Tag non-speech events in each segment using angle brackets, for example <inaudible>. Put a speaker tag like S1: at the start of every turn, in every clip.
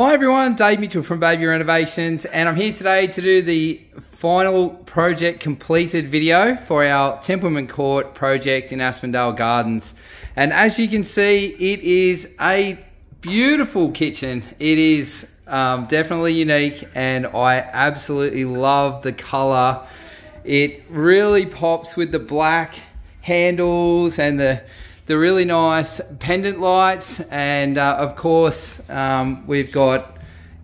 S1: Hi everyone, Dave Mitchell from Bayview Renovations and I'm here today to do the final project completed video for our Templeman Court project in Aspendale Gardens. And as you can see, it is a beautiful kitchen. It is um, definitely unique and I absolutely love the color. It really pops with the black handles and the the really nice pendant lights and uh, of course um, we've got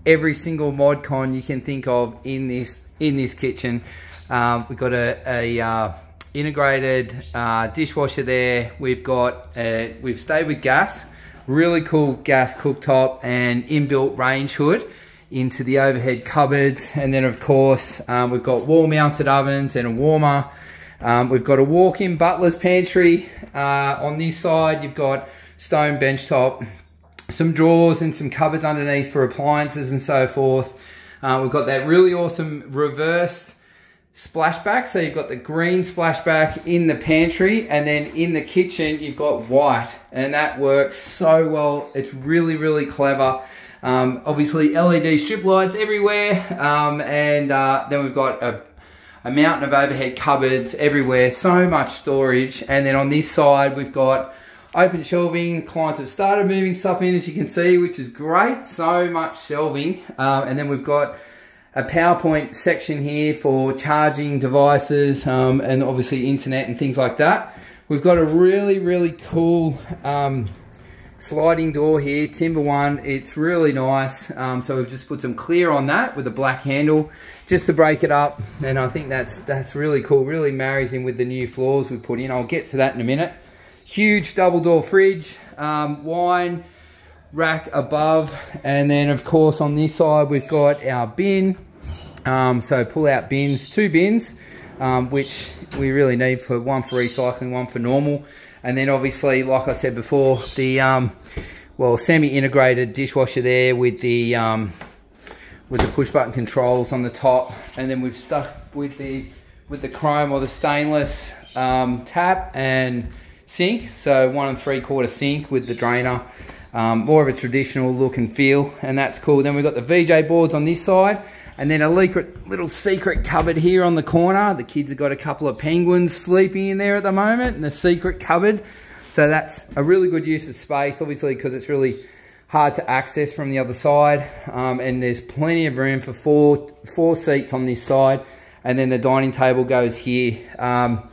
S1: every single mod con you can think of in this in this kitchen. Um, we've got a, a uh, integrated uh, dishwasher there. We've got a, we've stayed with gas really cool gas cooktop and inbuilt range hood into the overhead cupboards. And then of course um, we've got wall mounted ovens and a warmer um, we've got a walk-in butler's pantry uh, on this side. You've got stone bench top, some drawers and some cupboards underneath for appliances and so forth. Uh, we've got that really awesome reversed splashback. So you've got the green splashback in the pantry and then in the kitchen you've got white and that works so well. It's really, really clever. Um, obviously LED strip lights everywhere um, and uh, then we've got a a mountain of overhead cupboards everywhere, so much storage. And then on this side, we've got open shelving. Clients have started moving stuff in, as you can see, which is great. So much shelving. Uh, and then we've got a PowerPoint section here for charging devices um, and obviously internet and things like that. We've got a really, really cool um, sliding door here, timber one. It's really nice. Um, so we've just put some clear on that with a black handle just to break it up. And I think that's that's really cool. Really marries in with the new floors we put in. I'll get to that in a minute. Huge double door fridge, um, wine rack above. And then of course on this side we've got our bin. Um, so pull out bins, two bins, um, which we really need for one for recycling, one for normal. And then obviously, like I said before, the um, well semi-integrated dishwasher there with the um, with the push button controls on the top, and then we've stuck with the with the chrome or the stainless um, tap and sink. So one and three quarter sink with the drainer. Um, more of a traditional look and feel, and that's cool. Then we've got the VJ boards on this side, and then a little secret cupboard here on the corner. The kids have got a couple of penguins sleeping in there at the moment in the secret cupboard. So that's a really good use of space, obviously, because it's really hard to access from the other side. Um, and there's plenty of room for four, four seats on this side. And then the dining table goes here. Um,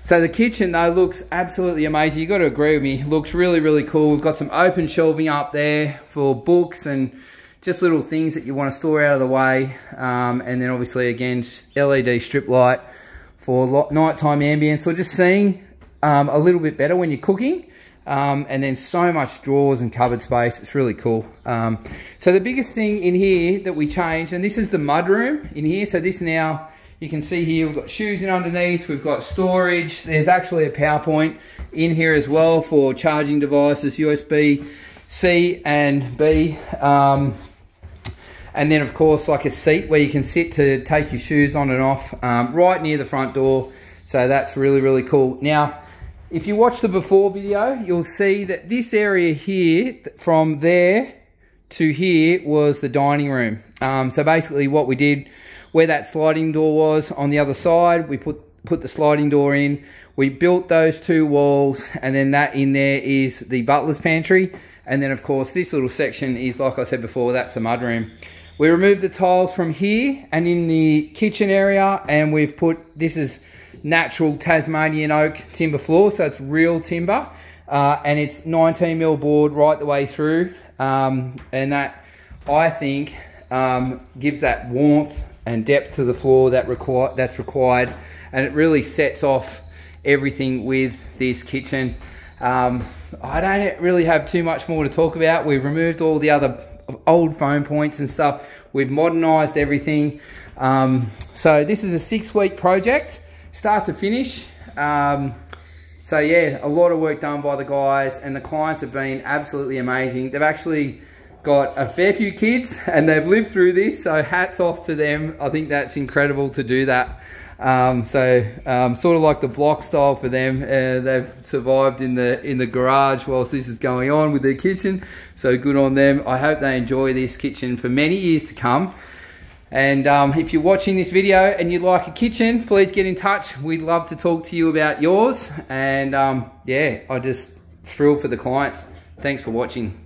S1: so the kitchen though looks absolutely amazing. You've got to agree with me. Looks really, really cool. We've got some open shelving up there for books and just little things that you want to store out of the way. Um, and then obviously again, LED strip light for nighttime ambience or just seeing um, a little bit better when you're cooking. Um, and then so much drawers and cupboard space. It's really cool. Um, so the biggest thing in here that we changed, and this is the mud room in here. So this now, you can see here, we've got shoes in underneath. We've got storage. There's actually a PowerPoint in here as well for charging devices, USB C and B. Um, and then of course like a seat where you can sit to take your shoes on and off um, right near the front door. So that's really, really cool. Now, if you watch the before video, you'll see that this area here, from there to here, was the dining room. Um, so basically what we did, where that sliding door was on the other side, we put, put the sliding door in, we built those two walls, and then that in there is the butler's pantry. And then of course, this little section is, like I said before, that's the mudroom. We removed the tiles from here and in the kitchen area and we've put, this is natural Tasmanian oak timber floor, so it's real timber. Uh, and it's 19 mil board right the way through. Um, and that, I think, um, gives that warmth and depth to the floor that require, that's required. And it really sets off everything with this kitchen. Um, I don't really have too much more to talk about. We've removed all the other old phone points and stuff. We've modernized everything. Um, so this is a six week project, start to finish. Um, so yeah, a lot of work done by the guys and the clients have been absolutely amazing. They've actually got a fair few kids <laughs> and they've lived through this. So hats off to them. I think that's incredible to do that. Um, so um, sort of like the block style for them. Uh, they've survived in the in the garage whilst this is going on with their kitchen. So good on them. I hope they enjoy this kitchen for many years to come. And um, if you're watching this video and you'd like a kitchen, please get in touch. We'd love to talk to you about yours. And um, yeah, I just thrilled for the clients. Thanks for watching.